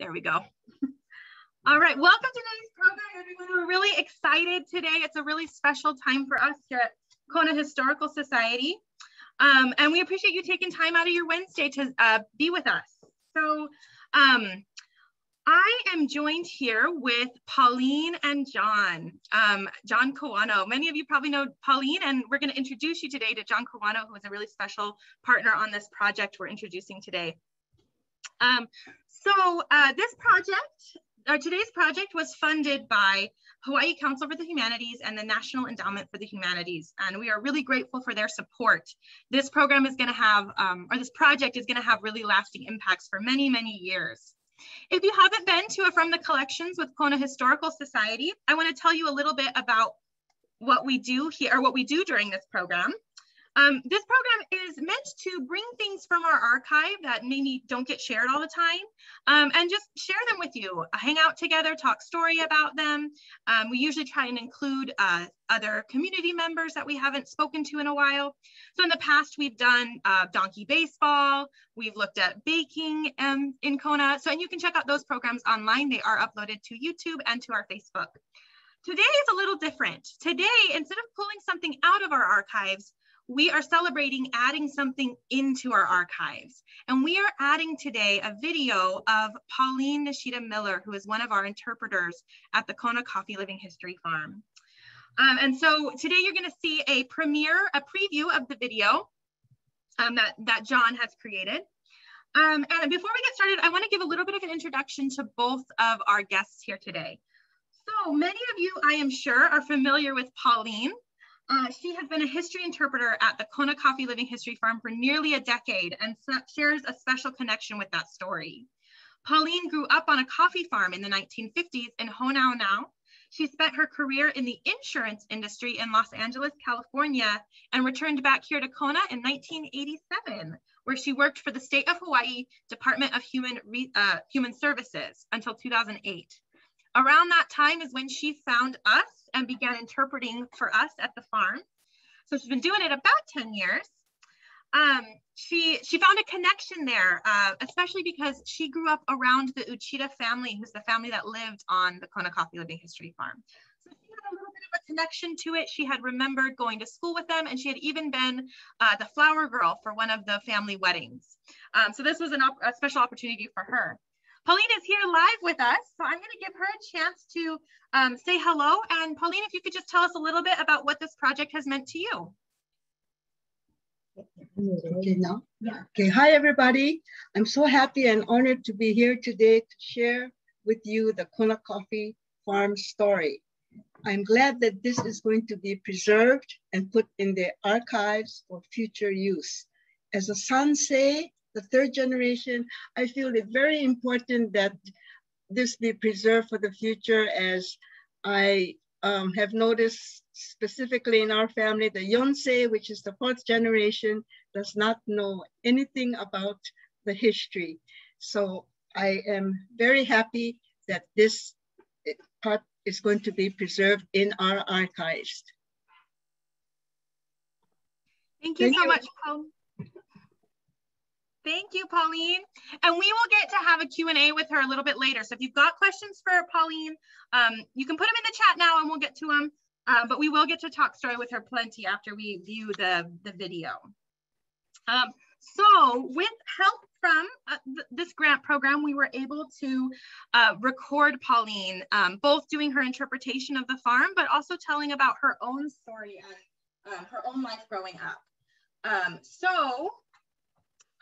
There we go. All right, welcome to today's program, everyone. We're really excited today. It's a really special time for us here at Kona Historical Society. Um, and we appreciate you taking time out of your Wednesday to uh, be with us. So um, I am joined here with Pauline and Jon, um, Jon Kawano. Many of you probably know Pauline, and we're going to introduce you today to Jon Kawano, who is a really special partner on this project we're introducing today. Um, so uh, this project, or today's project was funded by Hawaii Council for the Humanities and the National Endowment for the Humanities. And we are really grateful for their support. This program is gonna have, um, or this project is gonna have really lasting impacts for many, many years. If you haven't been to a From the Collections with Kona Historical Society, I wanna tell you a little bit about what we do here, or what we do during this program. Um, this program is meant to bring things from our archive that maybe don't get shared all the time um, and just share them with you. Hang out together, talk story about them. Um, we usually try and include uh, other community members that we haven't spoken to in a while. So in the past, we've done uh, donkey baseball. We've looked at baking um, in Kona. So, and you can check out those programs online. They are uploaded to YouTube and to our Facebook. Today is a little different. Today, instead of pulling something out of our archives, we are celebrating adding something into our archives. And we are adding today a video of Pauline Nishida Miller, who is one of our interpreters at the Kona Coffee Living History Farm. Um, and so today you're gonna see a premiere, a preview of the video um, that, that Jon has created. Um, and before we get started, I wanna give a little bit of an introduction to both of our guests here today. So many of you, I am sure, are familiar with Pauline. Uh, she has been a history interpreter at the Kona Coffee Living History Farm for nearly a decade and shares a special connection with that story. Pauline grew up on a coffee farm in the 1950s in Honaunau. She spent her career in the insurance industry in Los Angeles, California, and returned back here to Kona in 1987, where she worked for the state of Hawaii Department of Human, uh, Human Services until 2008. Around that time is when she found us and began interpreting for us at the farm. So she's been doing it about 10 years. Um, she, she found a connection there, uh, especially because she grew up around the Uchida family, who's the family that lived on the Kona Coffee Living History Farm. So she had a little bit of a connection to it. She had remembered going to school with them, and she had even been uh, the flower girl for one of the family weddings. Um, so this was an a special opportunity for her. Pauline is here live with us, so I'm going to give her a chance to um, say hello. And Pauline, if you could just tell us a little bit about what this project has meant to you. Okay, now? Yeah. Okay, hi everybody. I'm so happy and honored to be here today to share with you the Kona Coffee Farm story. I'm glad that this is going to be preserved and put in the archives for future use. As a sansei, the third generation, I feel it very important that this be preserved for the future as I um, have noticed specifically in our family, the Yonsei, which is the fourth generation, does not know anything about the history. So I am very happy that this part is going to be preserved in our archives. Thank you Thank so you. much, Paul. Thank you, Pauline. And we will get to have a Q&A with her a little bit later. So if you've got questions for Pauline, um, you can put them in the chat now and we'll get to them. Uh, but we will get to talk story with her plenty after we view the, the video. Um, so with help from uh, th this grant program, we were able to uh, record Pauline, um, both doing her interpretation of the farm, but also telling about her own story and uh, her own life growing up. Um, so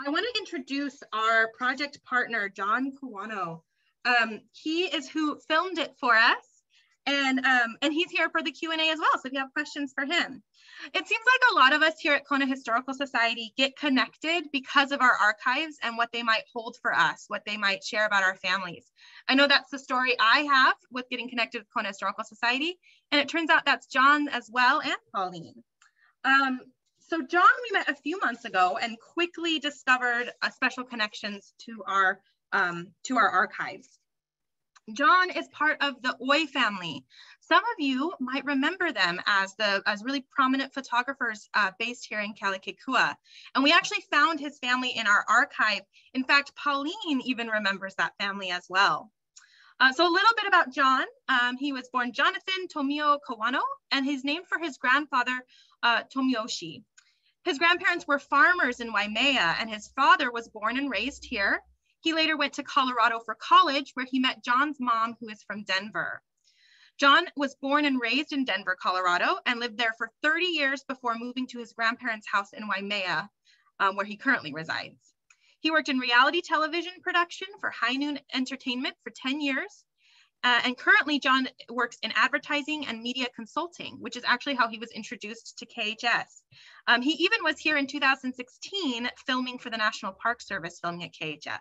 I want to introduce our project partner, Jon Kawano. Um, he is who filmed it for us, and, um, and he's here for the Q&A as well, so if you have questions for him. It seems like a lot of us here at Kona Historical Society get connected because of our archives and what they might hold for us, what they might share about our families. I know that's the story I have with getting connected with Kona Historical Society, and it turns out that's Jon as well and Pauline. Um, so Jon, we met a few months ago and quickly discovered a special connections to our um, to our archives. Jon is part of the Oi family. Some of you might remember them as the as really prominent photographers uh, based here in Kealakekua. And we actually found his family in our archive. In fact, Pauline even remembers that family as well. Uh, so a little bit about John. Um, he was born Jonathan Tomio Kawano, and he's named for his grandfather, uh. His grandparents were farmers in Waimea, and his father was born and raised here. He later went to Colorado for college, where he met Jon's mom, who is from Denver. Jon was born and raised in Denver, Colorado, and lived there for 30 years before moving to his grandparents' house in Waimea, um, where he currently resides. He worked in reality television production for High Noon Entertainment for 10 years. Uh, and currently, Jon works in advertising and media consulting, which is actually how he was introduced to KHS. Um, he even was here in 2016 filming for the National Park Service, filming at KHS.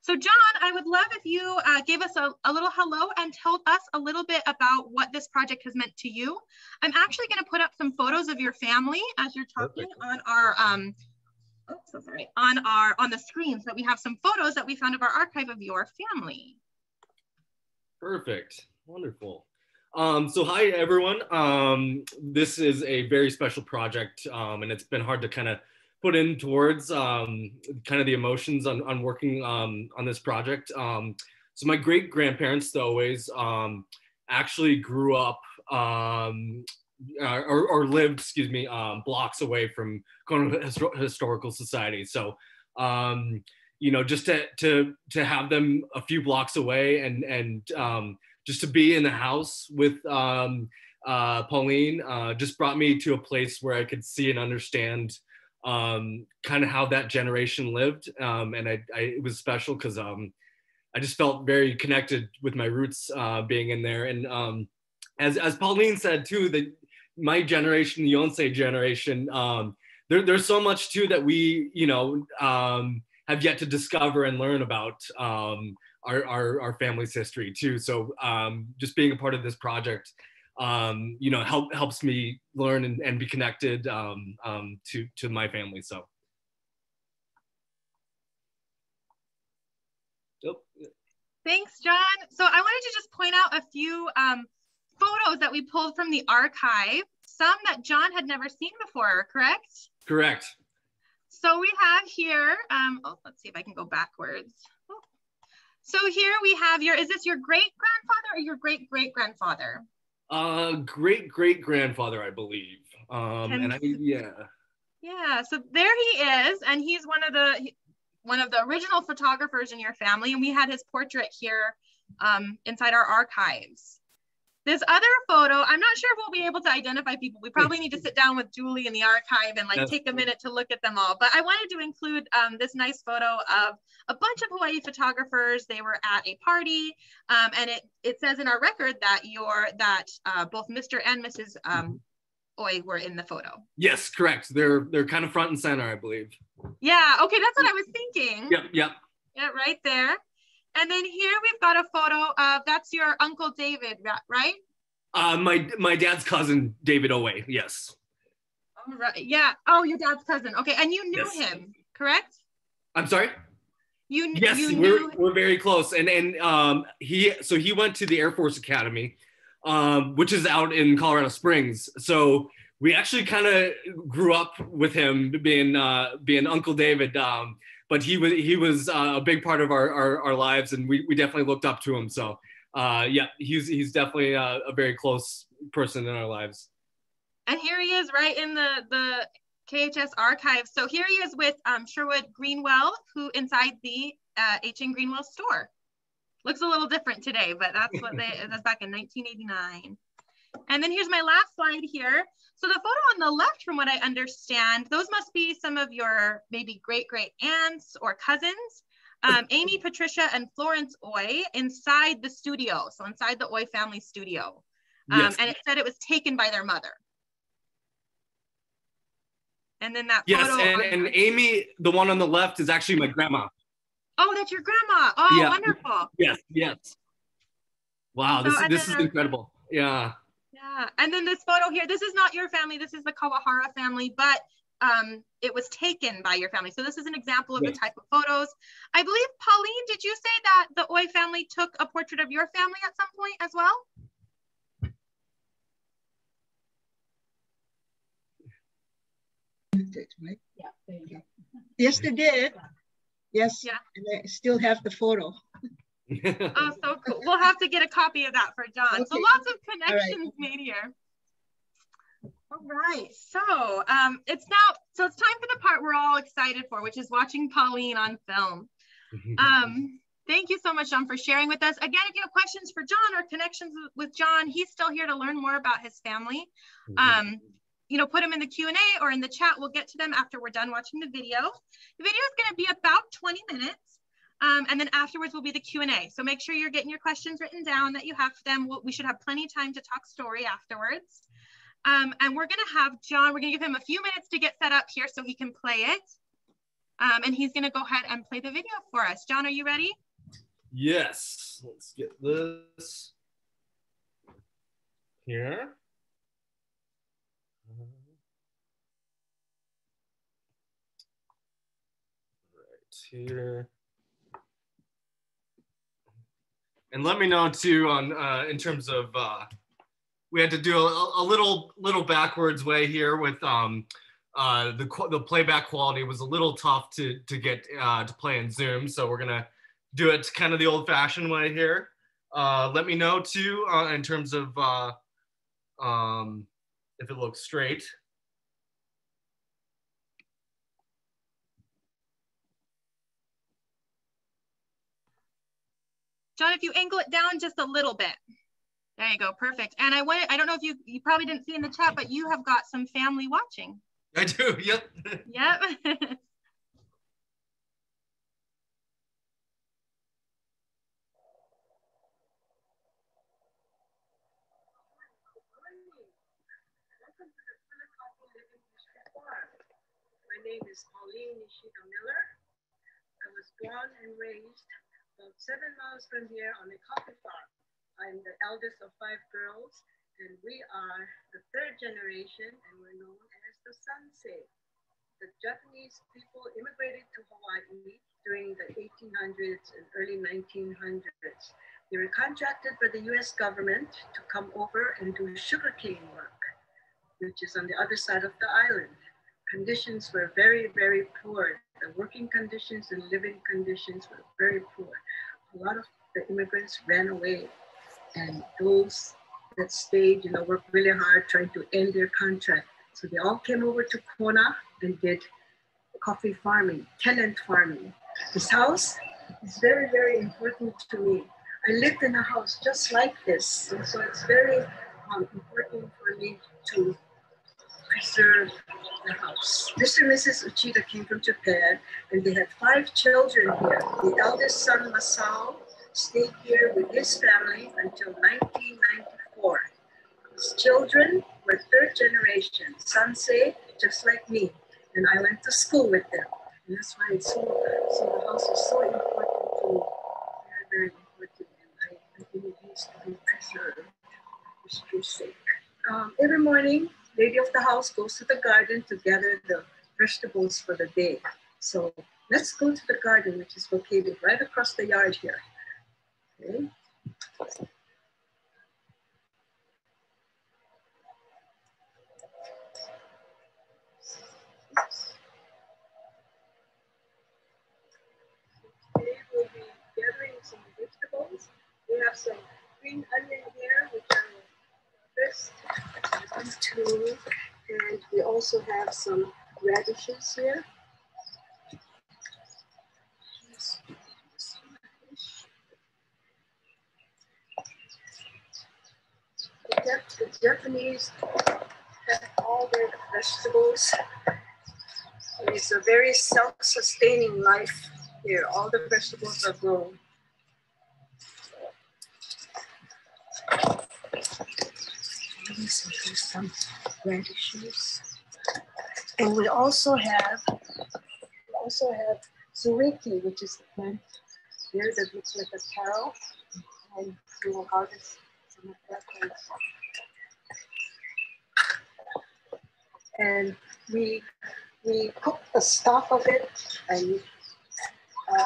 So Jon, I would love if you uh, gave us a, a, little hello and told us a little bit about what this project has meant to you. I'm actually going to put up some photos of your family as you're talking Perfect. on our um, oh, so sorry, on our on the screen so that we have some photos that we found of our archive of your family. Perfect. Wonderful. Um, so hi everyone. Um, this is a very special project um, and it's been hard to kind of put in towards um, kind of the emotions on, on working um, on this project. Um, so my great grandparents, always, actually grew up uh, or, or, lived, excuse me, blocks away from Kona Historical Society. So, you know, just to, to, to have them a few blocks away and, and just to be in the house with uh, Pauline uh, just brought me to a place where I could see and understand um, kind of how that generation lived. Um, and I, I, it was special because um, I just felt very connected with my roots uh, being in there. And um, as, as Pauline said too, that my generation, the Yonsei generation, um, there, there's so much too that we, you know, um, have yet to discover and learn about um, our, our, our family's history too. So um, just being a part of this project um, you know, help helps me learn and, and be connected um, um, to to my family. So. Thanks, Jon. So I wanted to just point out a few um, photos that we pulled from the archive, some that Jon had never seen before, correct? Correct. So we have here, um, oh, let's see if I can go backwards. Oh. So here we have your, is this your great grandfather or your great great grandfather? Uh, great great grandfather, I believe. Um, and I yeah. Yeah, so there he is, and he's one of the one of the original photographers in your family, and we had his portrait here um, inside our archives. This other photo, I'm not sure if we'll be able to identify people. We probably need to sit down with Julie in the archive and like take a minute to look at them all. But I wanted to include um, this nice photo of a bunch of Hawaii photographers. They were at a party, um, and it it says in our record that you're that uh, both Mr. and Mrs. Um, Oi were in the photo. Yes, correct. They're they're kind of front and center, I believe. Yeah. Okay, that's what I was thinking. Yep. Yep. Yeah, right there. And then here we've got a photo of that's your uncle David, right? Uh, my my dad's cousin David Oi. Yes. All right. Yeah. Oh, your dad's cousin. Okay, and you knew yes. him, correct? I'm sorry. You yes, you we're we're very close, and and um he so he went to the Air Force Academy, um which is out in Colorado Springs. So we actually kind of grew up with him being uh being Uncle David. Um, but he was he was uh, a big part of our, our, our lives, and we, we definitely looked up to him. So uh, yeah, he's he's definitely a, a, very close person in our lives. And here he is, right in the the KHS archives. So here he is with um, Sherwood Greenwell, who inside the uh, and Greenwell store. Looks a little different today, but that's what they that's back in 1989. And then here's my last slide here. So the photo on the left, from what I understand, those must be some of your maybe great great aunts or cousins. Um, Amy, Patricia, and Florence Oi inside the studio. So inside the Oi family studio. Um, yes. And it said it was taken by their mother. And then that yes, and, and Amy, the one on the left, is actually my grandma. Oh, that's your grandma. Oh, yeah. wonderful. Yes, yes. Wow, so, this, this is incredible. Yeah. Yeah, and then this photo here, this is not your family, this is the Kawahara family, but um, it was taken by your family. So this is an example of Yes. the type of photos. I believe, Pauline, did you say that the Oi family took a portrait of your family at some point as well? right? Yeah, there you go. Yes, they did. Yes. Yeah. And I still have the photo. Oh, so cool. We'll have to get a copy of that for Jon. So lots of connections made here. All right. So um, it's now, so it's time for the part we're all excited for, which is watching Pauline on film. Um, thank you so much, Jon, for sharing with us. Again, if you have questions for Jon or connections with- Jon, he's still here to learn more about his family. Um, you know, put them in the Q&A or in the chat. We'll get to them after we're done watching the video. The video is going to be about 20 minutes. Um, and then afterwards will be the Q&A. So make sure you're getting your questions written down that you have them. We'll, we should have plenty of time to talk story afterwards. Um, and we're going to have Jon, we're going to give him a few minutes to get set up here so he can play it. Um, and he's going to go ahead and play the video for us. Jon, are you ready? yes. Let's get this here. Right here. And let me know too on uh, in terms of uh, we had to do a, a little little backwards way here with um, uh, the the playback quality was a little tough to to get uh, to play in Zoom, so we're gonna do it kind of the old-fashioned way here. Uh, let me know too uh, in terms of um, if it looks straight. Jon, if you angle it down just a little bit. There you go, perfect. And I wanted, I don't know if you, you probably didn't see in the chat, but you have got some family watching. I do. Yep. Yep. My name is Pauline Nishida Miller. I was born and raised about seven miles from here on a coffee farm. I'm the eldest of five girls, and we are the third generation, and we're known as the Sansei. The Japanese people immigrated to Hawaii during the 1800s and early 1900s. They were contracted by the US government to come over and do sugarcane work, which is on the other side of the island conditions were very, very poor. The working conditions and living conditions were very poor. A lot of the immigrants ran away, and those that stayed, you know, worked really hard trying to end their contract. So they all came over to Kona and did coffee farming, tenant farming. This house is very, very important to me. I lived in a house just like this, and so it's very um, important for me to preserve the house. Mr. and Mrs. Uchida came from Japan and they had five children here. The eldest son, Masao, stayed here with his family until 1994. His children were third generation, Sansei, just like me. And I went to school with them. And that's why it's so, so the house is so important to me. Very, very important. And I, I think it needs to be preserved for history's sake. Um, every morning, lady of the house goes to the garden to gather the vegetables for the day. So let's go to the garden, which is located right across the yard here. Okay. Today we'll be gathering some vegetables. We have some green onion here, which Harvest into, and we also have some radishes here. The the Japanese have all their vegetables. It's a very self-sustaining life here. All the vegetables are grown. So here's some radishes. And we also have we also have zuiki, which is the plant here that looks like a taro. And we will harvest some of that plant. And we we cook the stalk of it and uh,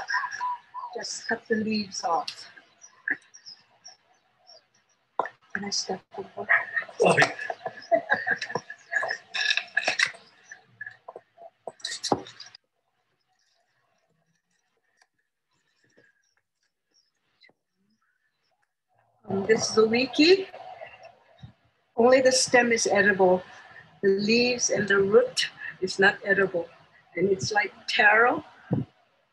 just cut the leaves off. Can I step over? Um, this is the zuiki. Only the stem is edible. The leaves and the root is not edible. And it's like taro,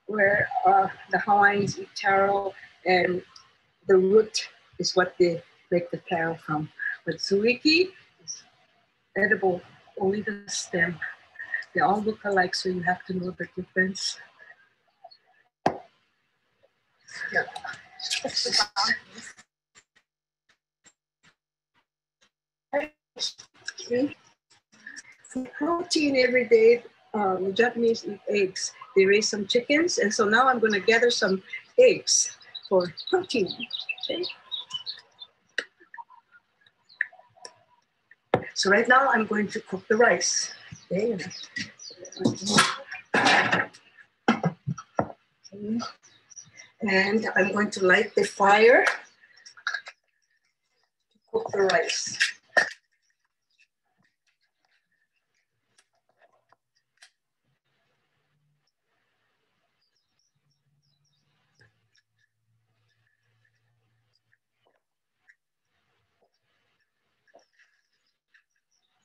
where uh, the Hawaiians eat taro, and the root is what they make the taro from. But zuiki is edible, only the stem. They all look alike, so you have to know the difference. Yeah. For protein every day, um, Japanese eat eggs. They raise some chickens, and so now I'm going to gather some eggs for protein. Okay. So right now I'm going to cook the rice. Okay. And I'm going to light the fire to cook the rice.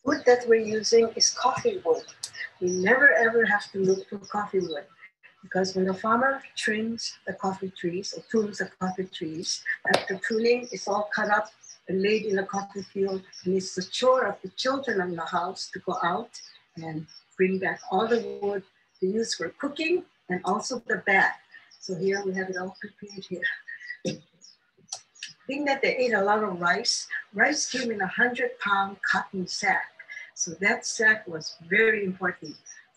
Wood that we're using is coffee wood. We never ever have to look for coffee wood because when the farmer trims the coffee trees or prunes the coffee trees, after pruning, it's all cut up and laid in a coffee field. And it's the chore of the children in the house to go out and bring back all the wood to use for cooking and also the bath. So here we have it all prepared here. Being that they ate a lot of rice, rice came in a 100 pound cotton sack. So that sack was very important.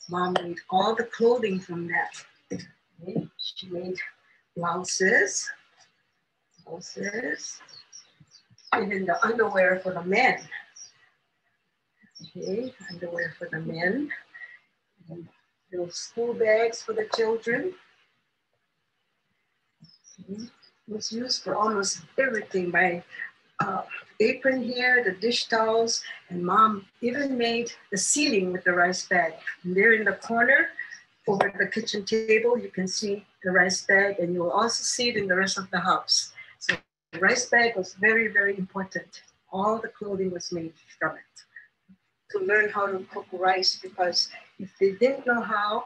Mom made all the clothing from that. She made blouses, blouses, even the underwear for the men. Okay, underwear for the men. And little school bags for the children. Okay. It was used for almost everything by uh, apron here, the dish towels, and mom even made the ceiling with the rice bag. And there in the corner, over the kitchen table, you can see the rice bag, and you will also see it in the rest of the house. So the rice bag was very, very important. All the clothing was made from it. To learn how to cook rice, because if they didn't know how,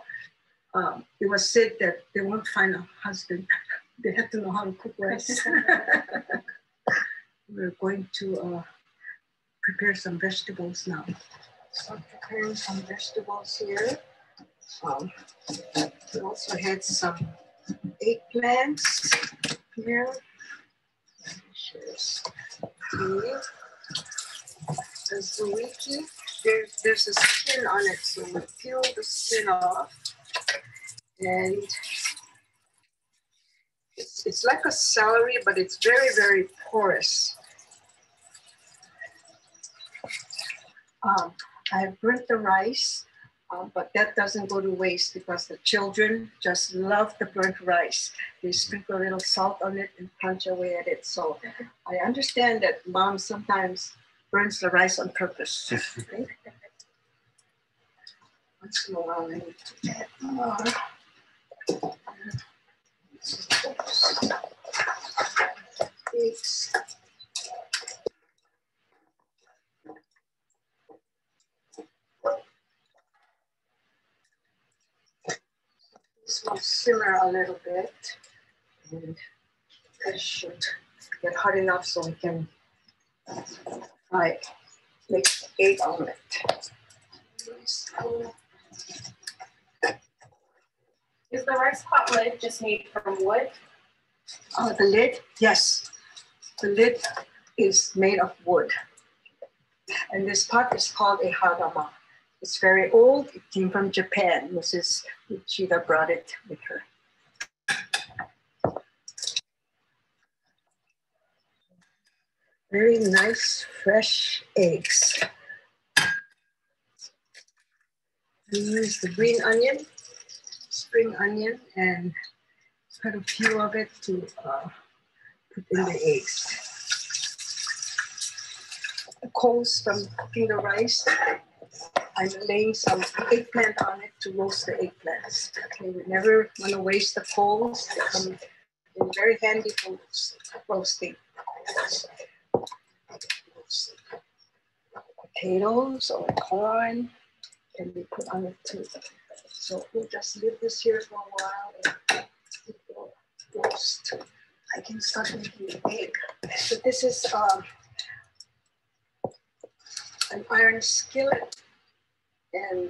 um, it was said that they won't find a husband. they had to know how to cook rice. we're going to uh, prepare some vegetables now. So I'm preparing some vegetables here. Um, we also had some eggplants here. Okay. The zuiki, there, there's a skin on it, so we peel the skin off. And it's, it's like a celery, but it's very, very porous. Um, I have burnt the rice, um, but that doesn't go to waste because the children just love the burnt rice. They sprinkle a little salt on it and punch away at it. So I understand that mom sometimes burns the rice on purpose. Right? Let's go on and add more. This will simmer a little bit and it should get hot enough so we can fry, make egg omelet. Is the rice pot lid just made from wood? Uh, the lid, yes. The lid is made of wood. And this pot is called a hagama. It's very old. It came from Japan. Mrs. Uchida brought it with her. Very nice, fresh eggs. We use the green onion, spring onion, and cut a few of it to uh, put in the eggs. The coals from cooking the rice, I'm laying some eggplant on it to roast the eggplants. We never want to waste the coals. They come in very handy for roasting. Potatoes or corn can be put on it too. So we'll just leave this here for a while and it will roast. I can start making the egg. So this is um, an iron skillet and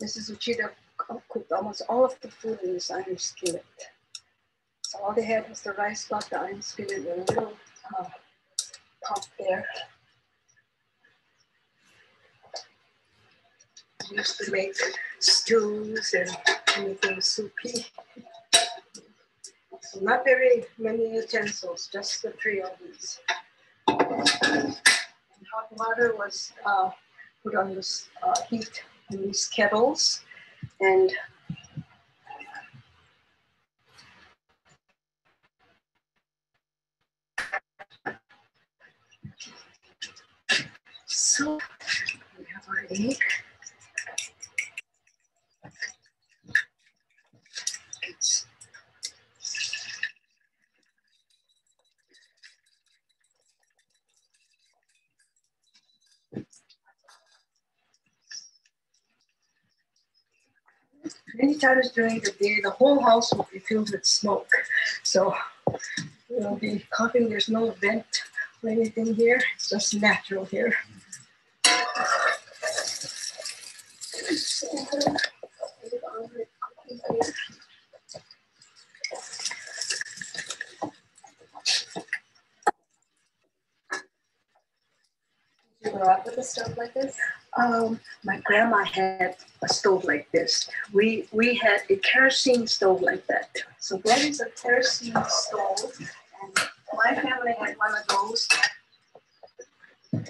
this is Uchida cooked almost all of the food in this iron skillet. So all they had was the rice pot, the iron skillet, and a little uh, pot there. Used to make stews and anything soupy. So not very many utensils, just the three of these. And hot water was uh, put on this uh, heat in these kettles and so we have our egg. Many times during the day, the whole house will be filled with smoke. So we'll be coughing. There's no vent or anything here. It's just natural here. you grow up with a stove like this? Um, my grandma had a stove like this. We we had a kerosene stove like that. So that is a kerosene stove, and my family had one of those. And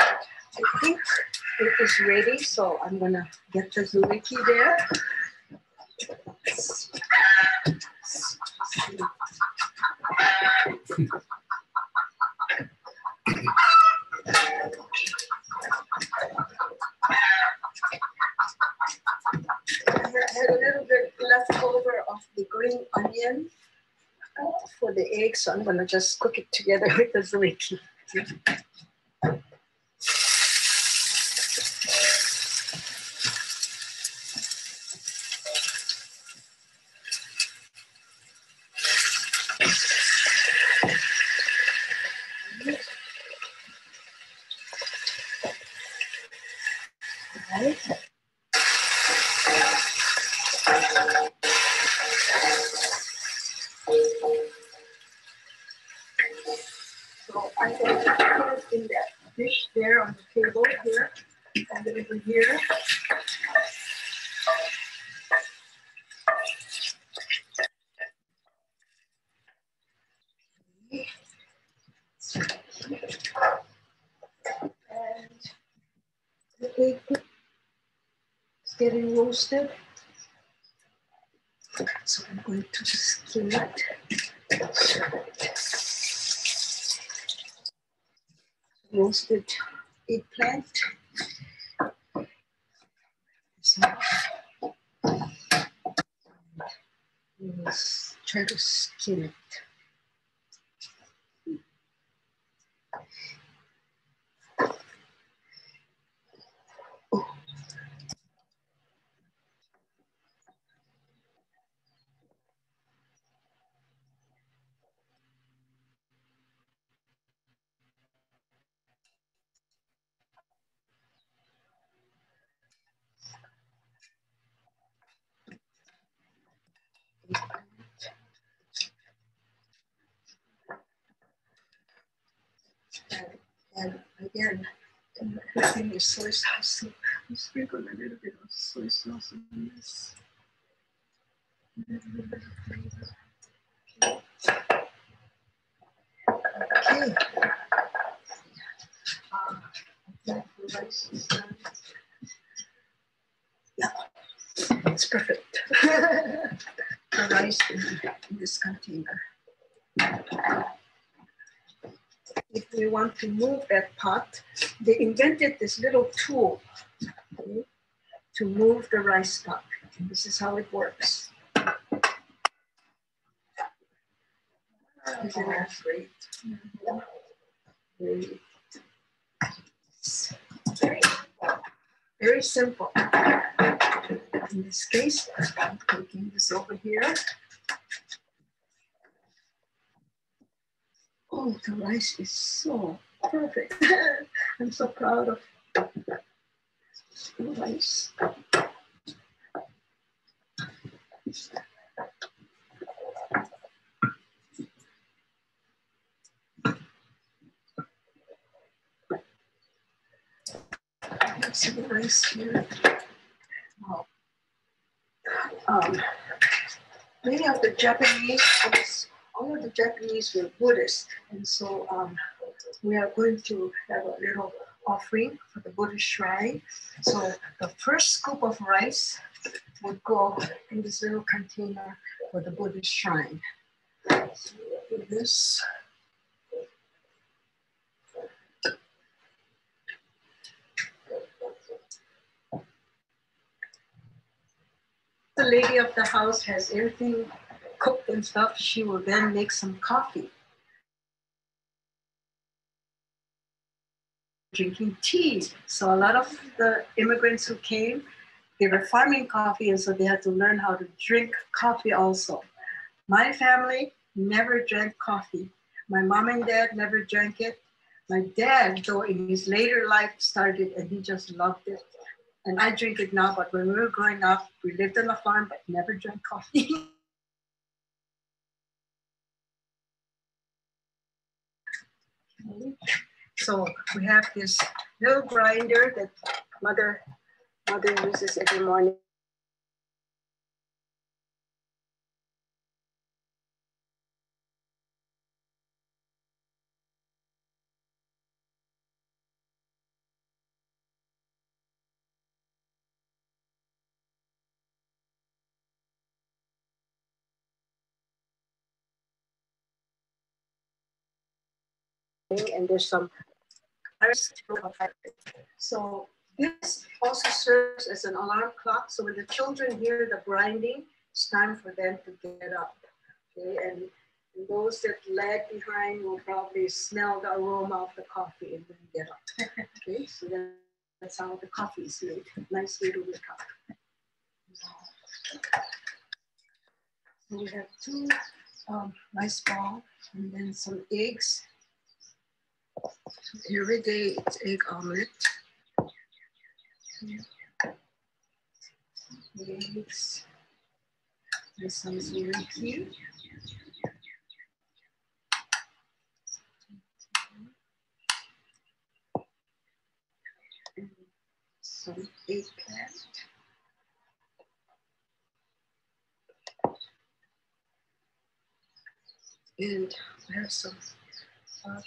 I think it is ready, so I'm gonna get the zuiki there. I had a little bit left over of the green onion for the egg, so I'm gonna just cook it together with the zuiki. Right. So I can put it in that dish there on the table here, and then over here. And the egg is getting roasted. So I'm going to skim it. Roasted eggplant. So, try to skin it. And again, in cooking is soy sauce, you sprinkle a little bit of soy sauce on this. Okay. yeah, it's perfect. the rice in, in this container. If we want to move that pot, they invented this little tool okay, to move the rice pot. This is how it works. Isn't that great? Very, very, very simple. In this case, I'm taking this over here. Oh, the rice is so perfect. I'm so proud of the rice. See the rice here. Oh. Um, many of the Japanese, all of the Japanese were Buddhists, and so um, we are going to have a little offering for the Buddhist shrine. So the first scoop of rice would go in this little container for the Buddhist shrine. So this. The lady of the house has everything cooked and stuff. She will then make some coffee. Drinking tea. So a lot of the immigrants who came, they were farming coffee, and so they had to learn how to drink coffee also. My family never drank coffee. My mom and dad never drank it. My dad, though, in his later life, started and he just loved it. And I drink it now, but when we were growing up, we lived on a farm but never drank coffee. So we have this little grinder that mother mother uses every morning. and there's some so this also serves as an alarm clock. So when the children hear the grinding, it's time for them to get up. Okay, and, those that lag behind will probably smell the aroma of the coffee and then get up. Okay, so that's how the coffee is made. Nice way to wake up. We have two um, balls and then some eggs every day it's egg omelet. Eggs. There's some zero here. Some eggplant. And I have some uh,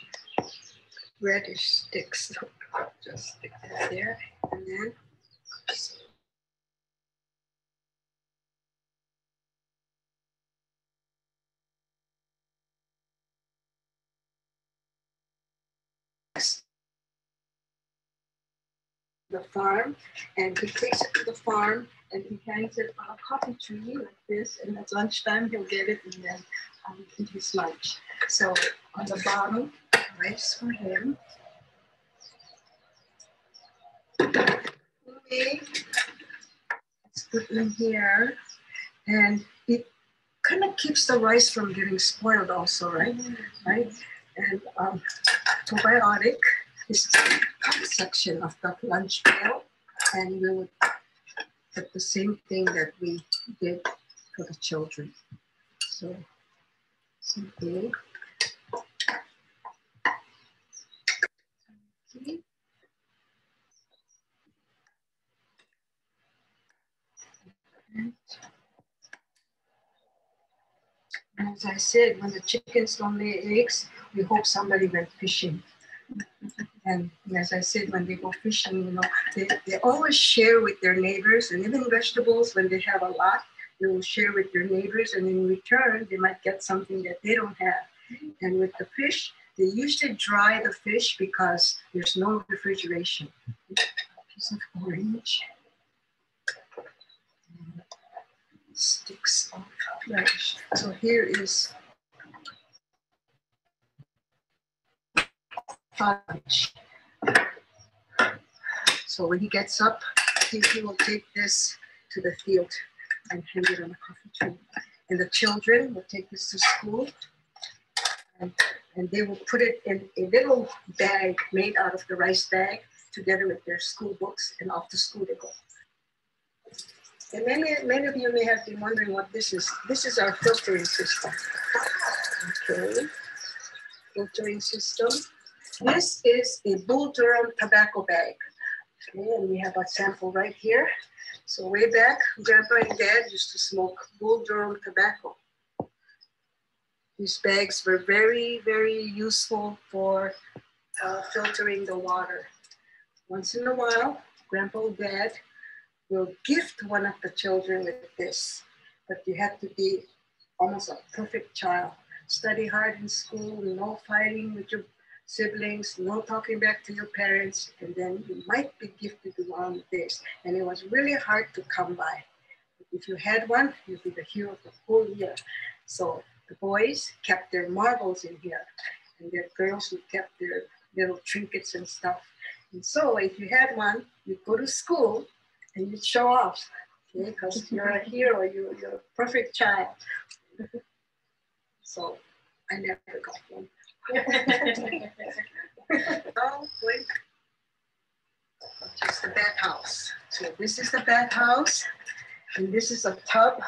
reddish sticks. So just stick that there and then the farm and he takes it to the farm and he hangs it on a coffee tree like this and at lunchtime he'll get it and then um, eat his lunch. So on the bottom rice for him. Okay. Let's put in here. And it kind of keeps the rice from getting spoiled also, right? Right? And um, probiotic is the section of the lunch pail. And we would put the same thing that we did for the children. So, something. As I said, when the chickens don't lay eggs, we hope somebody went fishing. And as I said, when they go fishing, you know, they, they always share with their neighbors and even vegetables when they have a lot, they will share with their neighbors and in return, they might get something that they don't have. And with the fish, they usually dry the fish because there's no refrigeration. Piece of orange. Sticks of flesh. So here is fudge. So when he gets up, he, he will take this to the field and hang it on a coffee tree. And the children will take this to school and, and they will put it in a little bag made out of the rice bag together with their school books and off to school they go. And many, many of you may have been wondering what this is. This is our filtering system. Okay, filtering system. This is a Bull Durham tobacco bag. Okay, and we have a sample right here. So way back, Grandpa and Dad used to smoke Bull Durham tobacco. These bags were very, very useful for uh, filtering the water. Once in a while, Grandpa or Dad will gift one of the children with this, but you have to be almost a perfect child. Study hard in school, no fighting with your siblings, no talking back to your parents, and then you might be gifted one of this. And it was really hard to come by. If you had one, you'd be the hero of the whole year. So the boys kept their marbles in here, and the girls who kept their little trinkets and stuff. And so if you had one, you'd go to school and you'd show off, okay, because you're a hero, you're, you're a perfect child. so I never got one. oh, wait. Just the bathhouse. So this is the bathhouse, and this is a tub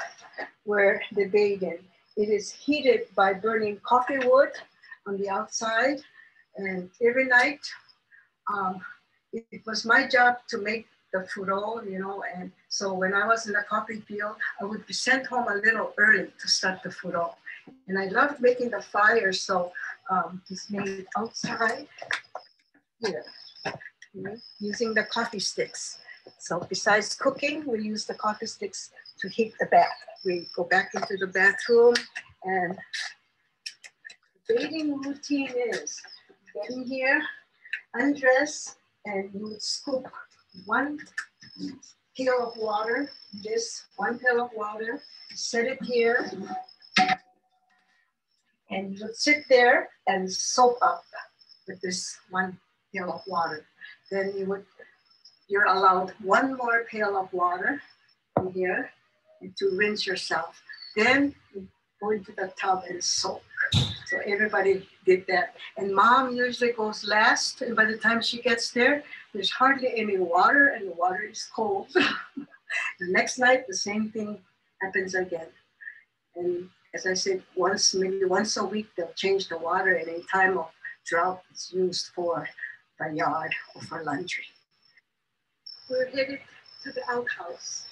where they bathe in. It is heated by burning coffee wood on the outside, and every night, um, it, it was my job to make the furo, you know, and so when I was in the coffee field, I would be sent home a little early to start the furo. And I loved making the fire, so um, it's made outside here, using the coffee sticks. So besides cooking, we use the coffee sticks to heat the bath. We go back into the bathroom and the bathing routine is getting here, undress, and you would scoop one pail of water, this one pail of water, set it here, and you would sit there and soak up with this one pail of water. Then you would, you're allowed one more pail of water in here to rinse yourself. Then go into the tub and soak. So everybody did that. And mom usually goes last. And by the time she gets there, there's hardly any water and the water is cold. the next night, the same thing happens again. And as I said, once, maybe once a week, they'll change the water. And in time of drought, it's used for the yard or for laundry. We're headed to the outhouse.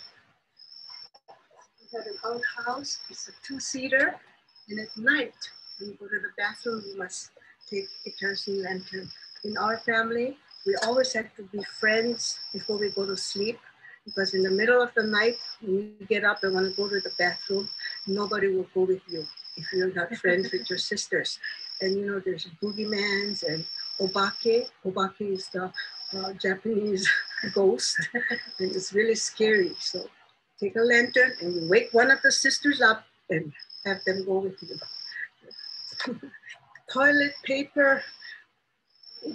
Have an outhouse. It's a two-seater. And at night, when you go to the bathroom, you must take a kerosene lantern. In our family, we always have to be friends before we go to sleep because in the middle of the night, when you get up and want to go to the bathroom, nobody will go with you if you're not friends with your sisters. And you know, there's boogeymans and obake. Obake is the uh, Japanese ghost, and it's really scary. So take a lantern and you wake one of the sisters up and have them go with you. Toilet paper,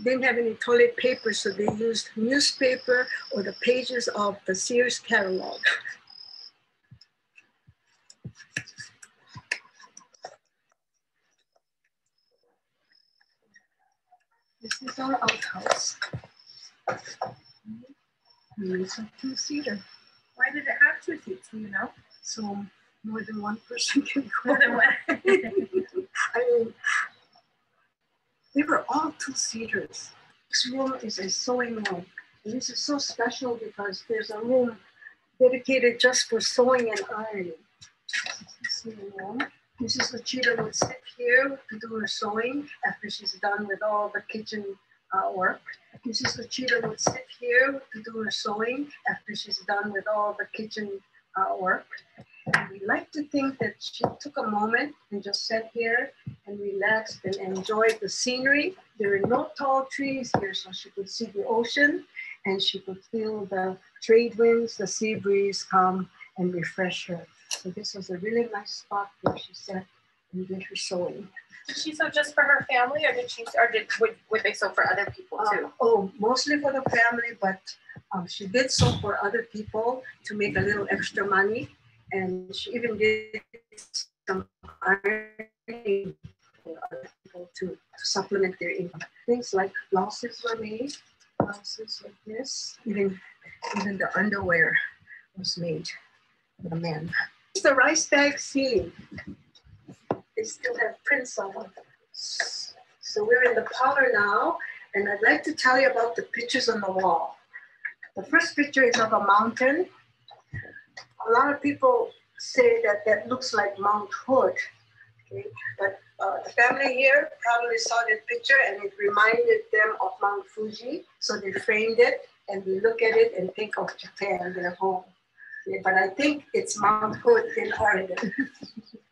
didn't have any toilet paper, so they used newspaper or the pages of the Sears catalog. this is our outhouse. it's a two-seater. Why did it have two seats, you know? So more than one person can go. More than one. I mean, they were all two-seaters. This room is a sewing room. And this is so special because there's a room dedicated just for sewing and ironing. This is the Uchida would sit here to do her sewing after she's done with all the kitchen uh, work. Mrs. Uchida would sit here to do her sewing after she's done with all the kitchen uh, work. And we like to think that she took a moment and just sat here and relaxed and enjoyed the scenery. There are no tall trees here, so she could see the ocean and she could feel the trade winds, the sea breeze come and refresh her. So this was a really nice spot where she sat did her sewing. Did she sew just for her family, or did she, or did would, would they sew for other people too? Uh, oh, mostly for the family, but um, she did sew for other people to make a little extra money, and she even did some ironing for other people to, to supplement their income. Things like blouses were made, blouses like this, even even the underwear was made for the men. It's the rice bag ceiling they still have prints on them. So we're in the parlor now, and I'd like to tell you about the pictures on the wall. The first picture is of a mountain. A lot of people say that that looks like Mount Hood, okay? but uh, the family here probably saw that picture and it reminded them of Mount Fuji, so they framed it and they look at it and think of Japan, their home. But I think it's Mount Hood in Oregon.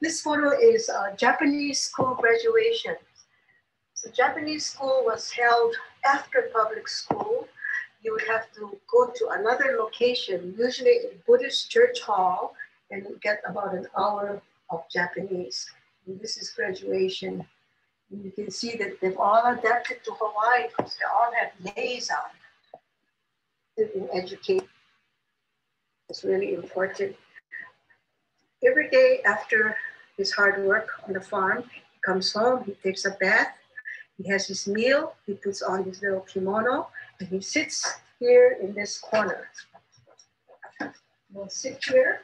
This photo is a Japanese school graduation. So Japanese school was held after public school. You would have to go to another location, usually a Buddhist church hall, and get about an hour of Japanese. And this is graduation. And you can see that they've all adapted to Hawaii because they all have leis on. In education, it's really important. Every day after his hard work on the farm. He comes home, he takes a bath, he has his meal, he puts on his little kimono, and he sits here in this corner. He'll sit here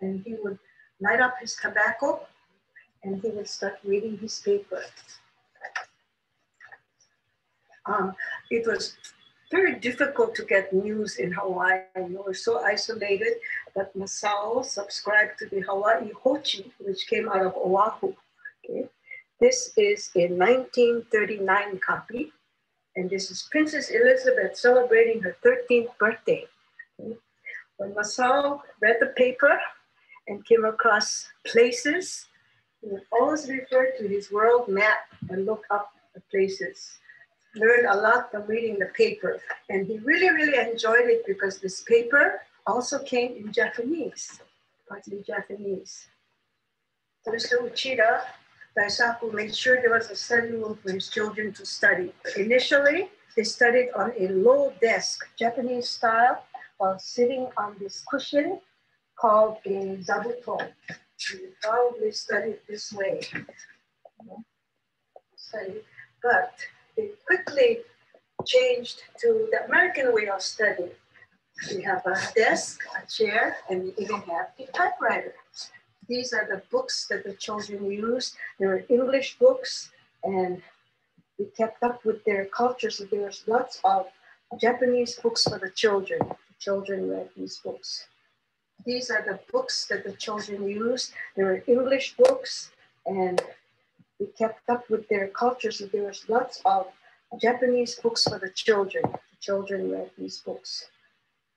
and he would light up his tobacco and he would start reading his paper. Um, it was very difficult to get news in Hawaii. We were so isolated that Masao subscribed to the Hawaii Hochi, which came out of Oahu. Okay? This is a 1939 copy, and this is Princess Elizabeth celebrating her 13th birthday. Okay? When Masao read the paper and came across places, he would always refer to his world map and look up the places learned a lot from reading the paper. And he really, really enjoyed it because this paper also came in Japanese, partly Japanese. So Mr. Uchida, Daisaku made sure there was a study room for his children to study. Initially, they studied on a low desk, Japanese style, while sitting on this cushion called a zabuton. You probably studied this way. Study. But it quickly changed to the American way of study. We have a desk, a chair, and we even have a typewriter. These are the books that the children use. They are English books, and we kept up with their culture. So there's lots of Japanese books for the children. The children read these books. These are the books that the children use. They are English books, and we kept up with their culture. So there was lots of Japanese books for the children. The children read these books.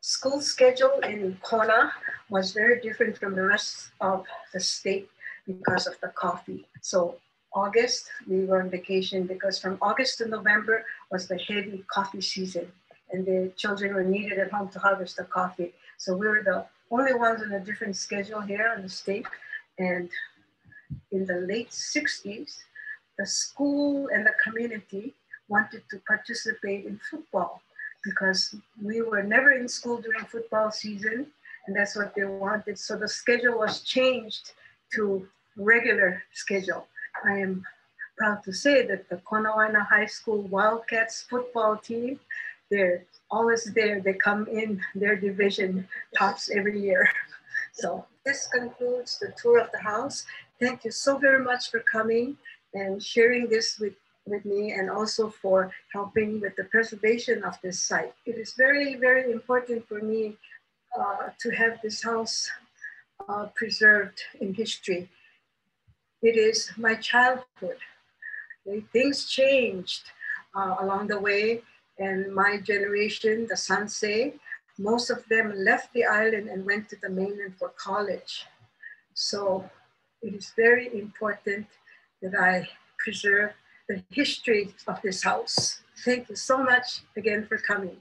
School schedule in Kona was very different from the rest of the state because of the coffee. So August, we were on vacation because from August to November was the heavy coffee season and the children were needed at home to harvest the coffee. So we were the only ones on a different schedule here in the state. And in the late 60s, the school and the community wanted to participate in football because we were never in school during football season and that's what they wanted. So the schedule was changed to regular schedule. I am proud to say that the Konawaena High School Wildcats football team, they're always there. They come in their division tops every year. So this concludes the tour of the house. Thank you so very much for coming and sharing this with, with me and also for helping with the preservation of this site. It is very, very important for me uh, to have this house uh, preserved in history. It is my childhood. Things changed. uh, along the way. And my generation, the Sansei, most of them left the island and went to the mainland for college. So it is very important that I preserve the history of this house. Thank you so much again for coming.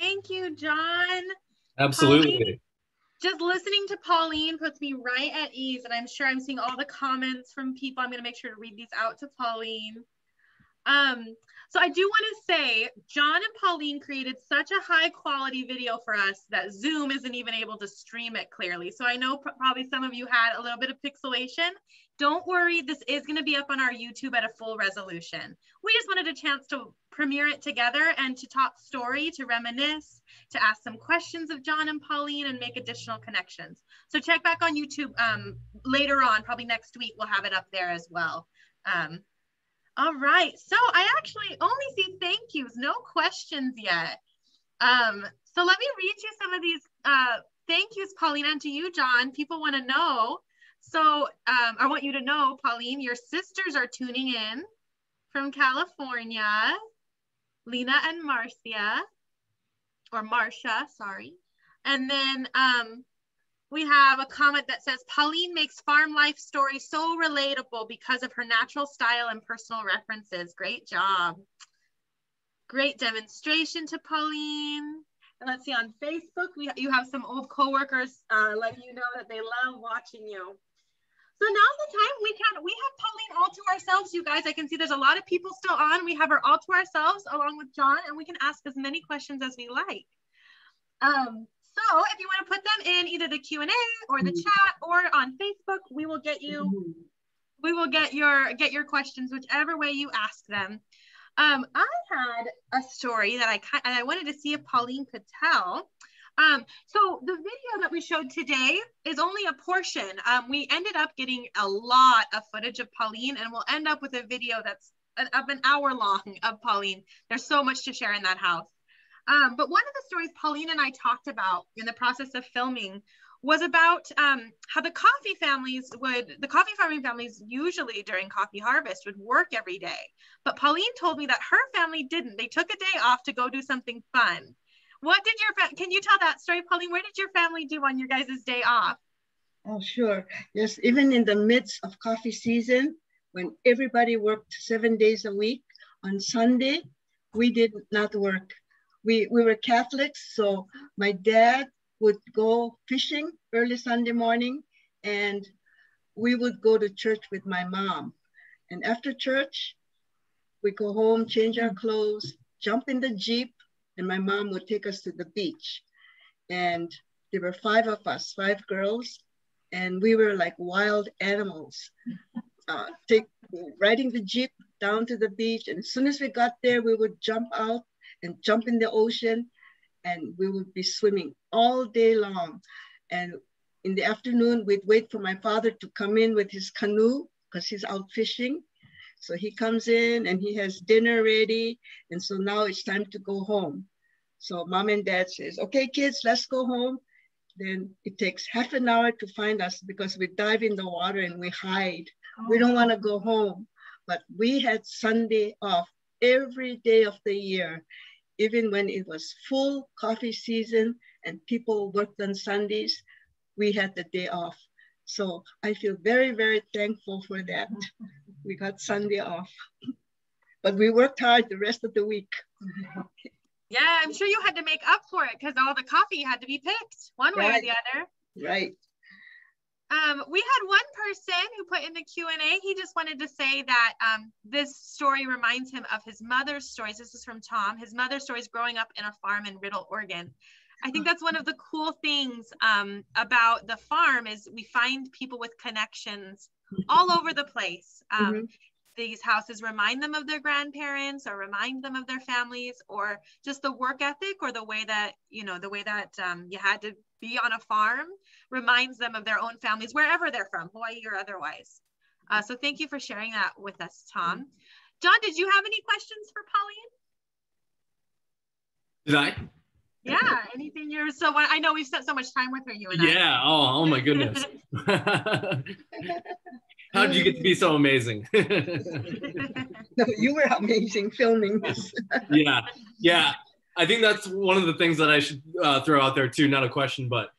Thank you, Jon. Absolutely. Pauline, just listening to Pauline puts me right at ease, and I'm sure I'm seeing all the comments from people. I'm going to make sure to read these out to Pauline. Um, so I do want to say, Jon and Pauline created such a high quality video for us that Zoom isn't even able to stream it clearly. So I know pr probably some of you had a little bit of pixelation. Don't worry, this is going to be up on our YouTube at a full resolution. We just wanted a chance to premiere it together and to talk story, to reminisce, to ask some questions of Jon and Pauline and make additional connections. So check back on YouTube um, later on, probably next week, we'll have it up there as well. Um, all right, so I actually only see thank yous, no questions yet. Um, so let me read you some of these uh, thank yous, Pauline, and to you, Jon. People want to know. So um, I want you to know, Pauline, your sisters are tuning in from California. Lena and Marcia, or Marcia, sorry. And then um, we have a comment that says, Pauline makes farm life stories so relatable because of her natural style and personal references. Great job. Great demonstration to Pauline. And let's see, on Facebook, we, you have some old coworkers uh, letting you know that they love watching you. So now's the time we can, we have Pauline all to ourselves, you guys. I can see there's a lot of people still on. We have her all to ourselves along with Jon, and we can ask as many questions as we like. Um, so if you want to put them in either the Q&A or the chat or on Facebook, we will get you, we will get your, get your questions, whichever way you ask them. Um, I had a story that I, and I wanted to see if Pauline could tell. Um, so the video that we showed today is only a portion. Um, we ended up getting a lot of footage of Pauline and we'll end up with a video that's an, of an hour long of Pauline. There's so much to share in that house. Um, but one of the stories Pauline and I talked about in the process of filming was about um, how the coffee families would, the coffee farming families usually during coffee harvest would work every day. But Pauline told me that her family didn't. They took a day off to go do something fun. What did your, can you tell that story, Pauline? What did your family do on your guys' day off? Oh, sure. Yes, even in the midst of coffee season, when everybody worked seven days a week, on Sunday, we did not work. We, we were Catholics, so my dad would go fishing early Sunday morning and we would go to church with my mom. And after church, we go home, change our clothes, jump in the Jeep, and my mom would take us to the beach. And there were five of us, five girls, and we were like wild animals. Uh, take, riding the Jeep down to the beach. And as soon as we got there, we would jump out and jump in the ocean and we would be swimming all day long. And in the afternoon, we'd wait for my father to come in with his canoe because he's out fishing. So he comes in and he has dinner ready. And so now it's time to go home. So mom and dad says, okay, kids, let's go home. Then it takes half an hour to find us because we dive in the water and we hide. Oh. We don't oh. want to go home. But we had Sunday off every day of the year, even when it was full coffee season and people worked on Sundays, we had the day off. So I feel very, very thankful for that. we got Sunday off. But we worked hard the rest of the week. Yeah, I'm sure you had to make up for it because all the coffee had to be picked one way or the other. Right. Um, we had one person who put in the Q&A, he just wanted to say that um, this story reminds him of his mother's stories. This is from Tom. His mother's stories growing up in a farm in Riddle, Oregon. I think that's one of the cool things um, about the farm is we find people with connections all over the place. Um, mm-hmm these houses remind them of their grandparents or remind them of their families or just the work ethic or the way that you know the way that um, you had to be on a farm reminds them of their own families wherever they're from hawaii or otherwise uh, so thank you for sharing that with us tom jon did you have any questions for pauline did i yeah, anything you're so I know we've spent so much time with her, you and yeah. I. Oh, oh my goodness. How did you get to be so amazing? no, you were amazing filming this. yeah, yeah. I think that's one of the things that I should uh, throw out there too. Not a question, but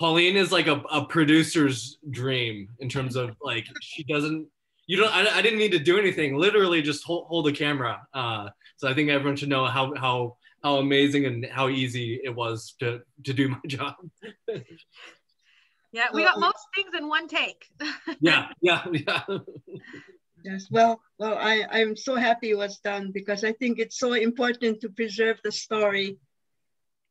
Pauline is like a, a producer's dream in terms of like she doesn't. You don't. I, I didn't need to do anything. Literally, just hold, hold the camera. Uh, so I think everyone should know how how how amazing and how easy it was to to do my job. yeah, we got most things in one take. yeah, yeah, yeah. Yes, well, well, I, I'm so happy it was done because I think it's so important to preserve the story.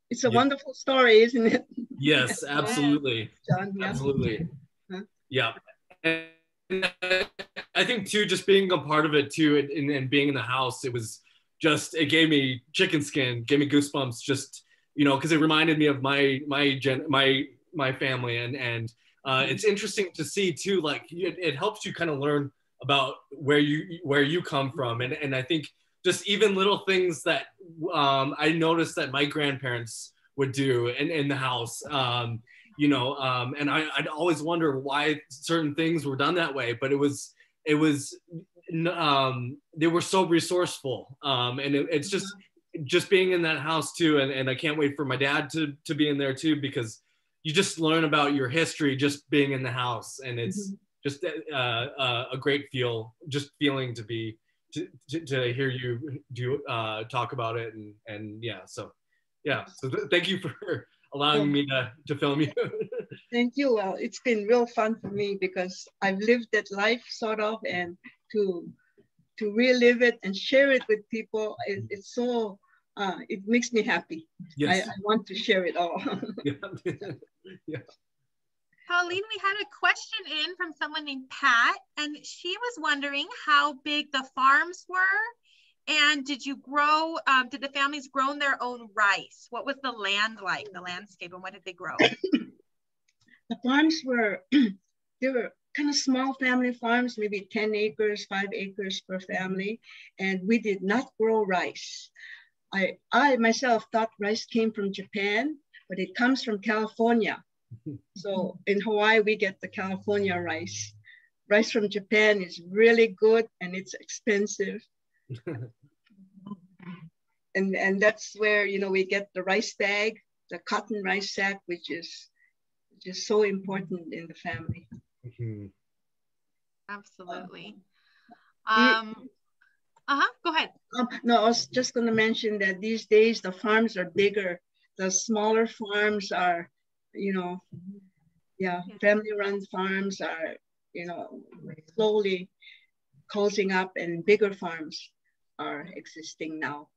It's a yeah. wonderful story, isn't it? Yes, absolutely. Jon, yeah. Absolutely. Huh? Yeah. And I think too, just being a part of it too, and, and being in the house, it was just it gave me chicken skin, gave me goosebumps. Just you know, because it reminded me of my my gen my my family, and and uh, it's interesting to see too. Like it, it helps you kind of learn about where you where you come from, and and I think just even little things that um, I noticed that my grandparents would do in, in the house. Um, you know, um, and I, I'd always wonder why certain things were done that way, but it was it was um, they were so resourceful, um, and it, it's just just being in that house too, and, and I can't wait for my dad to to be in there too because you just learn about your history just being in the house, and it's mm-hmm. just uh, uh, a great feel, just feeling to be to, to, to hear you do uh, talk about it, and and yeah, so yeah, so th- thank you for allowing me to, to film you. Thank you. Well, it's been real fun for me because I've lived that life sort of, and to to relive it and share it with people, it, it's so uh, it makes me happy. Yes. I, I want to share it all. yeah. yeah. Pauline, we had a question in from someone named Pat, and she was wondering how big the farms were and did you grow, um, did the families grow their own rice? What was the land like, the landscape, and what did they grow? the farms were, they were kind of small family farms, maybe 10 acres, five acres per family. And we did not grow rice. I, I myself thought rice came from Japan, but it comes from California. So in Hawaii, we get the California rice. Rice from Japan is really good and it's expensive. and and that's where you know we get the rice bag, the cotton rice sack, which is which is so important in the family. Mm-hmm. Absolutely. Um, uh huh. Go ahead. Um, no, I was just going to mention that these days the farms are bigger. The smaller farms are, you know, yeah, family-run farms are, you know, slowly closing up, and bigger farms are existing now.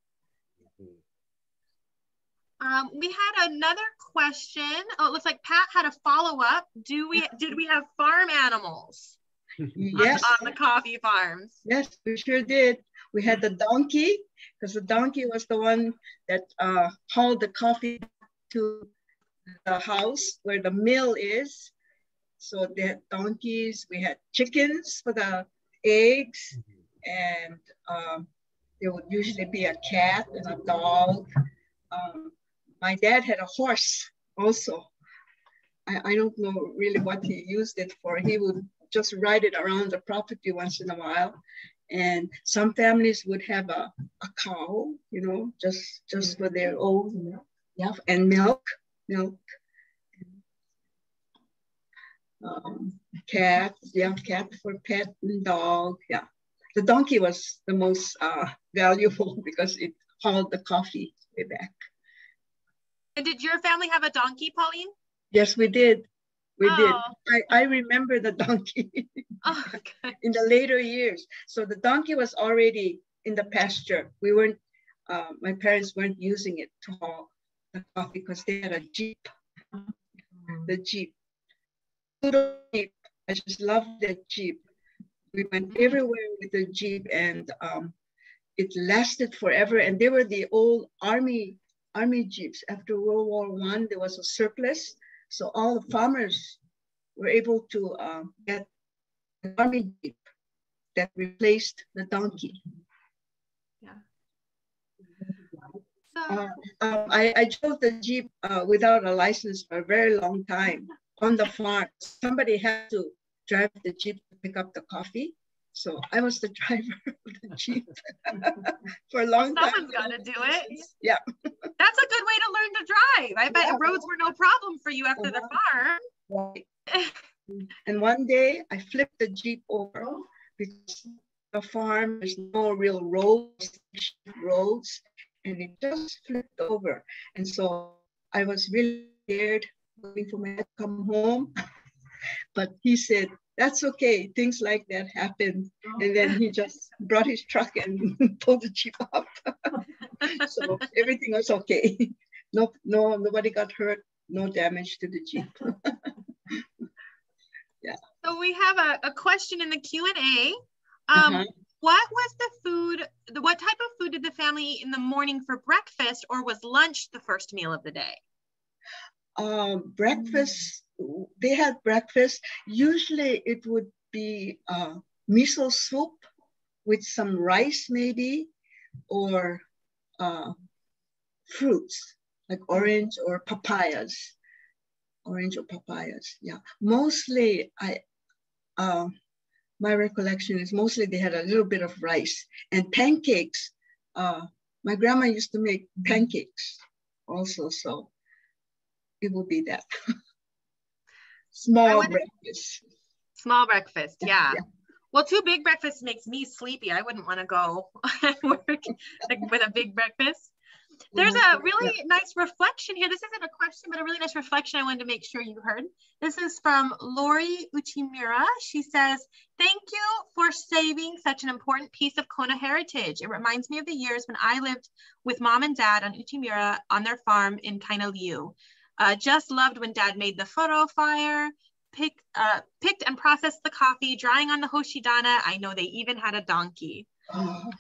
Um, we had another question. Oh, it looks like Pat had a follow up. Do we did we have farm animals? Yes. On, on the coffee farms. Yes, we sure did. We had the donkey because the donkey was the one that uh, hauled the coffee to the house where the mill is. So they had donkeys. We had chickens for the eggs, and um, there would usually be a cat and a dog. Um, my dad had a horse also. I, I don't know really what he used it for. He would just ride it around the property once in a while. And some families would have a, a cow, you know, just just for their own, yeah, and milk, milk. Um, cat, yeah, cat for pet and dog, yeah. The donkey was the most uh, valuable because it hauled the coffee way back. And did your family have a donkey, Pauline? Yes, we did. We oh. did. I, I remember the donkey oh, okay. in the later years. So the donkey was already in the pasture. We weren't, uh, my parents weren't using it to haul the coffee because they had a Jeep. The Jeep. Jeep. I just loved that Jeep. We went everywhere with the Jeep and um, it lasted forever. And they were the old army army jeeps. After World War One, there was a surplus, so all the farmers were able to uh, get an army jeep that replaced the donkey. Uh, um, I, I drove the Jeep uh, without a license for a very long time on the farm. Somebody had to drive the Jeep to pick up the coffee. So I was the driver of the Jeep for a long Someone's time. Someone's got to do it. Yeah. That's a good way to learn to drive. I bet yeah. roads were no problem for you after uh-huh. the farm. Right. and one day I flipped the Jeep over because the farm there's no real roads, roads, and it just flipped over. And so I was really scared waiting for my to come home. but he said, that's okay. Things like that happen. And then he just brought his truck and pulled the jeep up. so everything was okay. No, no, nobody got hurt. No damage to the jeep. yeah. So we have a, a question in the Q and A. Um, uh-huh. What was the food? the, What type of food did the family eat in the morning for breakfast, or was lunch the first meal of the day? Um, breakfast they had breakfast. Usually it would be uh, miso soup with some rice maybe, or uh, fruits like orange or papayas. Orange or papayas, yeah. Mostly I, uh, my recollection is mostly they had a little bit of rice and pancakes. Uh, my grandma used to make pancakes also, so it would be that. Small breakfast. Small breakfast, yeah. yeah. Well, two big breakfasts makes me sleepy. I wouldn't want to go work like, with a big breakfast. There's a really nice reflection here. This isn't a question, but a really nice reflection I wanted to make sure you heard. This is from Lori Uchimura. She says, Thank you for saving such an important piece of Kona heritage. It reminds me of the years when I lived with mom and dad on Uchimura on their farm in Kainaliu. Uh, just loved when dad made the furo fire, pick, uh, picked and processed the coffee, drying on the hoshidana. I know they even had a donkey. Oh.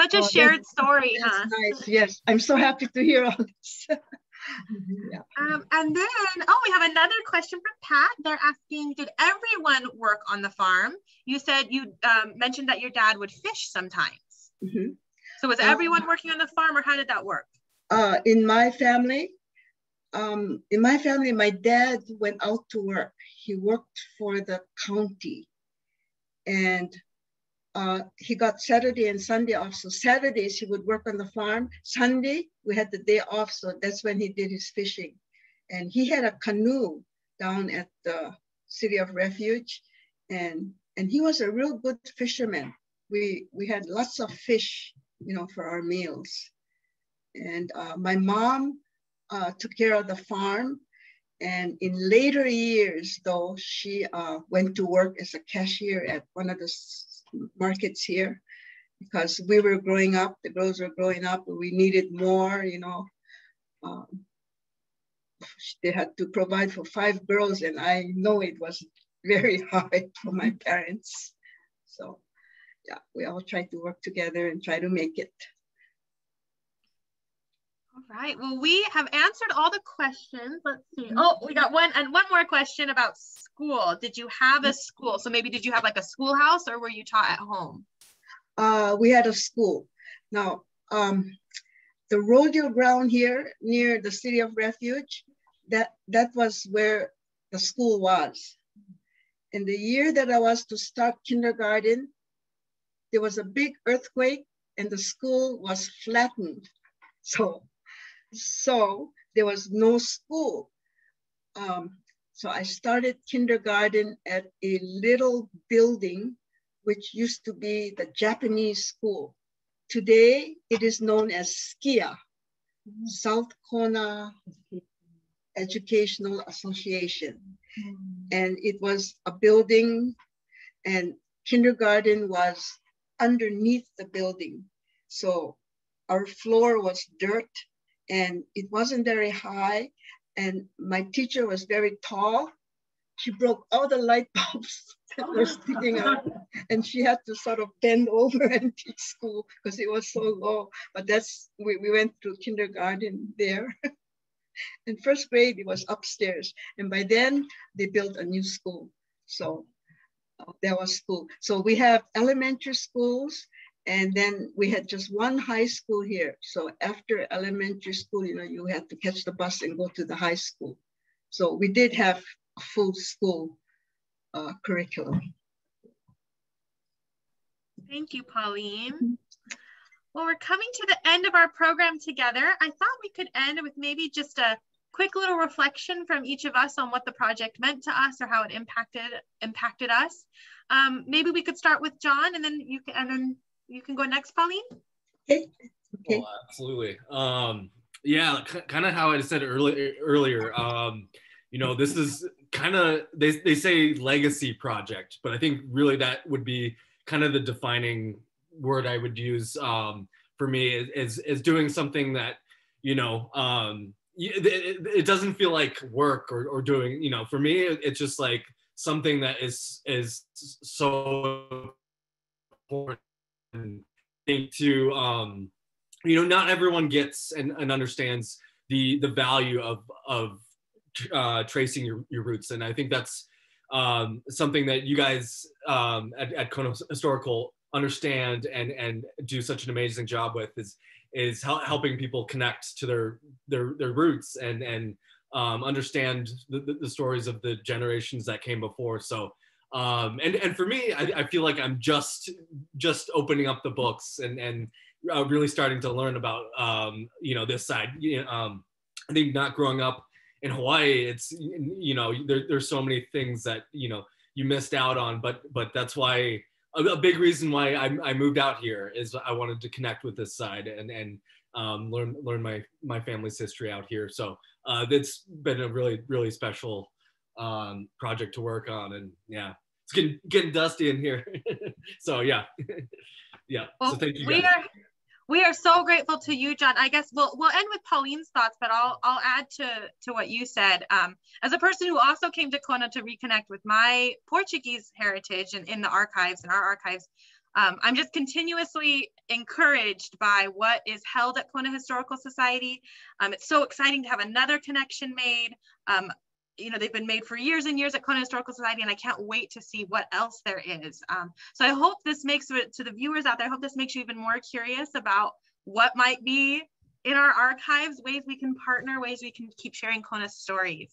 Such a oh, shared story, huh? Nice. Yes, I'm so happy to hear all this. yeah. um, and then, oh, we have another question from Pat. They're asking, did everyone work on the farm? You said you um, mentioned that your dad would fish sometimes. Mm -hmm. So was um, everyone working on the farm or how did that work? Uh, in my family, um, in my family, my dad went out to work. He worked for the county and uh, he got Saturday and Sunday off. So Saturdays he would work on the farm. Sunday we had the day off. So that's when he did his fishing. And he had a canoe down at the city of refuge. And, and he was a real good fisherman. We, we had lots of fish, you know, for our meals. And uh, my mom uh, took care of the farm. And in later years, though, she uh, went to work as a cashier at one of the markets here because we were growing up, the girls were growing up, we needed more, you know. Um, they had to provide for five girls, and I know it was very hard for my parents. So, yeah, we all tried to work together and try to make it. All right. Well, we have answered all the questions. Let's see. Oh, we got one and one more question about school. Did you have a school? So maybe did you have like a schoolhouse or were you taught at home? Uh, we had a school. Now, um, the rodeo ground here near the city of refuge, that, that was where the school was. In the year that I was to start kindergarten, there was a big earthquake and the school was flattened. So so there was no school. Um, so I started kindergarten at a little building, which used to be the Japanese school. Today, it is known as SKIA, South Kona Educational Association. And it was a building and kindergarten was underneath the building. So our floor was dirt and it wasn't very high. And my teacher was very tall. She broke all the light bulbs that were sticking out, and she had to sort of bend over and teach school because it was so low. But that's we, we went through kindergarten there. In first grade, it was upstairs, and by then they built a new school. So uh, there was school. So we have elementary schools And then we had just one high school here. So after elementary school, you know, you had to catch the bus and go to the high school. So we did have a full school uh, curriculum. Thank you, Pauline. Well, we're coming to the end of our program together. I thought we could end with maybe just a quick little reflection from each of us on what the project meant to us or how it impacted impacted us. Um, maybe we could start with Jon, and then you can and then you can go next, Pauline. Okay. okay. Well, absolutely. Um, yeah, kind of how I said earlier. Earlier, um, you know, this is kind of they they say legacy project, but I think really that would be kind of the defining word I would use um, for me is, is, is doing something that you know um, it, it, doesn't feel like work or, or doing you know for me it's just like something that is is so important to um you know not everyone gets and, and understands the the value of of uh, tracing your, your roots and i think that's um, something that you guys um, at, at Historical understand and and do such an amazing job with is is helping people connect to their their their roots and and um, understand the, the, stories of the generations that came before. So um, and and for me, I, I, feel like I'm just just opening up the books and and uh, really starting to learn about um, you know this side. Um, I think not growing up in Hawaii, it's you know there, there's so many things that you know you missed out on, but but that's why a, a big reason why I, I, moved out here is I wanted to connect with this side and and um, learn learn my my family's history out here. So uh, it's been a really really special um, project to work on, and yeah, it's getting getting dusty in here. so yeah, yeah. Well, so thank you. We are we are so grateful to you, Jon. I guess we'll we'll end with Pauline's thoughts, but I'll I'll add to to what you said. Um, as a person who also came to Kona to reconnect with my Portuguese heritage and in the archives and our archives, um, I'm just continuously encouraged by what is held at Kona Historical Society. Um, it's so exciting to have another connection made. Um, you know, they've been made for years and years at Kona Historical Society, and I can't wait to see what else there is. Um, so I hope this makes to the viewers out there, I hope this makes you even more curious about what might be in our archives, ways we can partner, ways we can keep sharing Kona stories.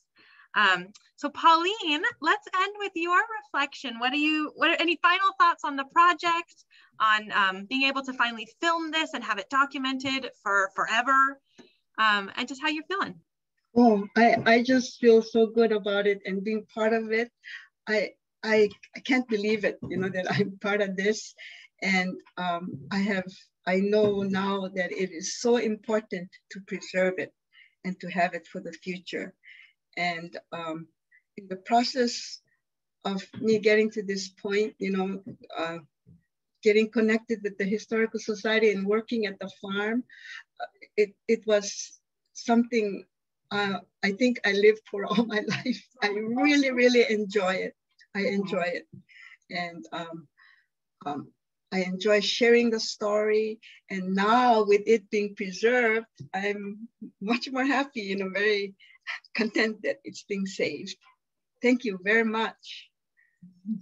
Um, so Pauline, let's end with your reflection. What do you, what are any final thoughts on the project, on um, being able to finally film this and have it documented for forever, um, and just how you're feeling? Oh, I, I just feel so good about it and being part of it. I, I, I can't believe it, you know, that I'm part of this. And um, I have, I know now that it is so important to preserve it and to have it for the future. And um, in the process of me getting to this point, you know, uh, getting connected with the Historical Society and working at the farm, uh, it, it was something uh, I think I lived for all my life. I really, really enjoy it. I enjoy it. And um, um, I enjoy sharing the story. And now with it being preserved, I'm much more happy, you know, very content that it's being saved. Thank you very much.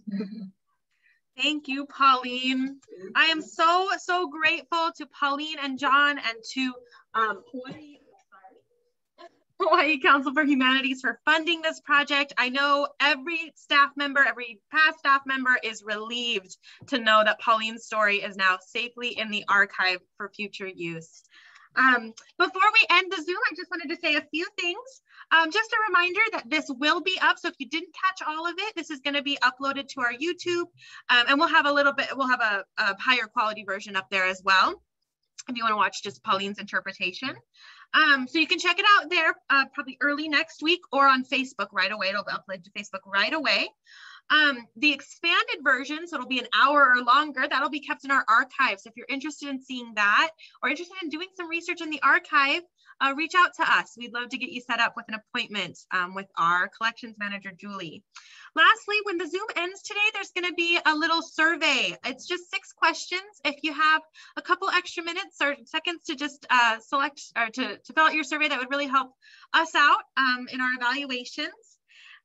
Thank you, Pauline. I am so, so grateful to Pauline and Jon and to um, Hawaii Council for Humanities for funding this project. I know every staff member, every past staff member is relieved to know that Pauline's story is now safely in the archive for future use. Um, before we end the Zoom, I just wanted to say a few things. Um, just a reminder that this will be up. So if you didn't catch all of it, this is going to be uploaded to our YouTube um, and we'll have a little bit, we'll have a, a higher quality version up there as well. If you want to watch just Pauline's interpretation. Um, so you can check it out there uh, probably early next week or on Facebook right away. It'll be uploaded to Facebook right away. Um, the expanded version, so it'll be an hour or longer, that'll be kept in our archive. So if you're interested in seeing that or interested in doing some research in the archive, uh, reach out to us. We'd love to get you set up with an appointment um, with our collections manager, Julie. Lastly, when the Zoom ends today, there's going to be a little survey. It's just six questions. If you have a couple extra minutes or seconds to just uh, select or to, to fill out your survey, that would really help us out um, in our evaluations.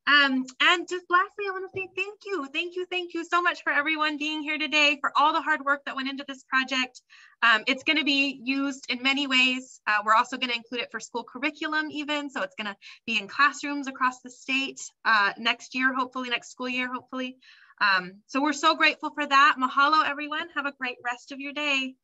Um, and just lastly, I want to say thank you, thank you, thank you so much for everyone being here today, for all the hard work that went into this project. Um, it's going to be used in many ways. Uh, we're also going to include it for school curriculum even, so it's going to be in classrooms across the state uh, next year, hopefully, next school year, hopefully. Um, so we're so grateful for that. Mahalo, everyone. Have a great rest of your day.